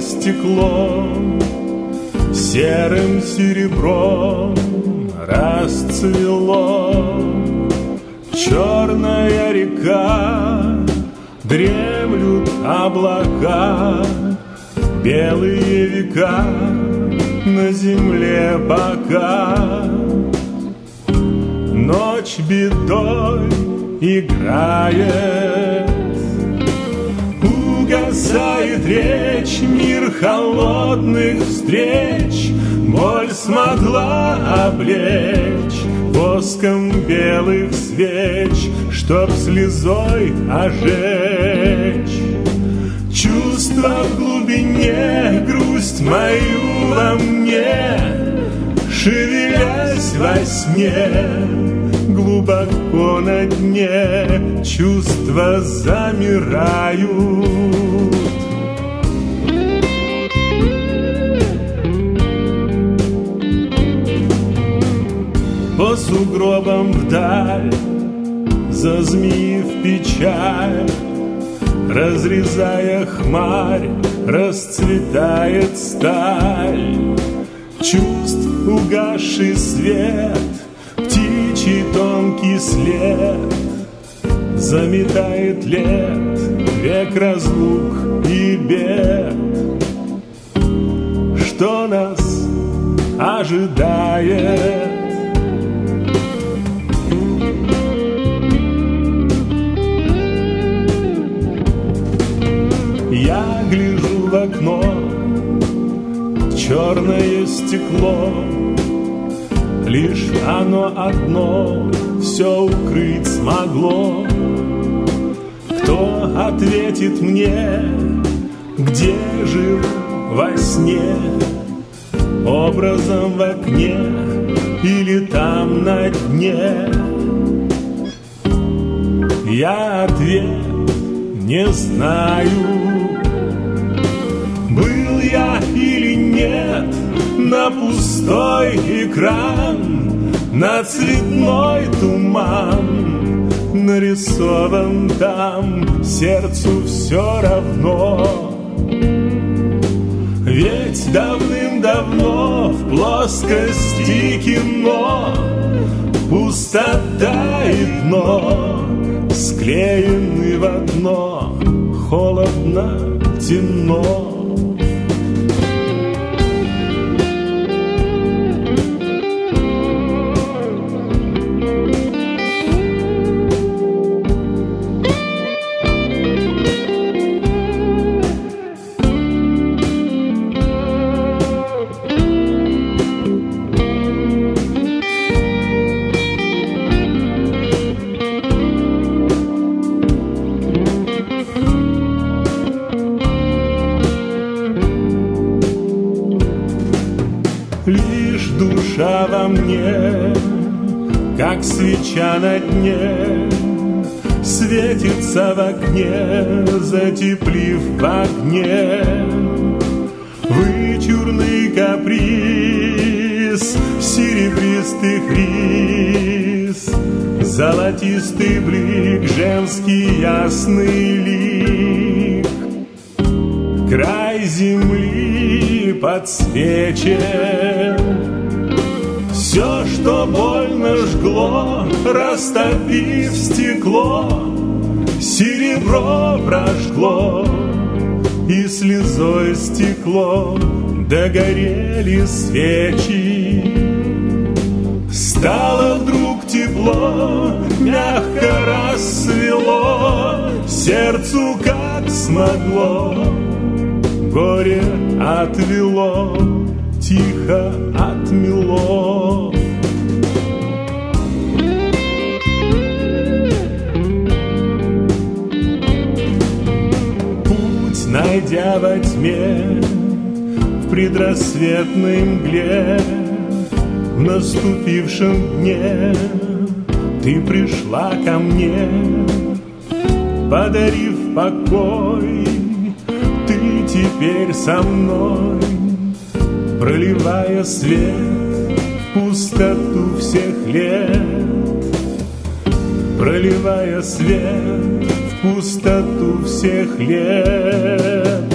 стекло Серым серебром расцвело. Черная река, дремлют облака Белые века на земле пока Ночь бедой играет Угасает речь, мир холодных встреч Боль смогла облечь воском белых свеч Чтоб слезой ожечь Чувство в глубине, грусть мою во мне Шевелясь во сне глубоко на дне чувства замирают. По сугробам вдаль, зазмеив печаль, Разрезая хмарь, расцветает сталь. Чувств угасший свет птичий тонкий след Заметает лет век разлук и бед Что нас ожидает гляжу в окно, черное стекло Лишь оно одно все укрыть смогло. Кто ответит мне, где жил во сне, Образом в окне или там на дне? Я ответ не знаю, на пустой экран, на цветной туман нарисован там, сердцу все равно. Ведь давным-давно в плоскости кино Пустота и дно склеены в одно Холодно, темно Лишь душа во мне, как свеча на дне, Светится в окне, затеплив в огне. Вычурный каприз серебристых рис, Золотистый блик, женский ясный лик. Край земли подсвечен Все, что больно жгло, растопив стекло Серебро прожгло и слезой стекло. Догорели свечи. Стало вдруг тепло, мягко рассвело. Сердцу как смогло горе отвело, тихо отмело. Путь, найдя во тьме, в предрассветной мгле, в наступившем дне, ты пришла ко мне, подарив покой теперь со мной, Проливая свет в пустоту всех лет, Проливая свет в пустоту всех лет.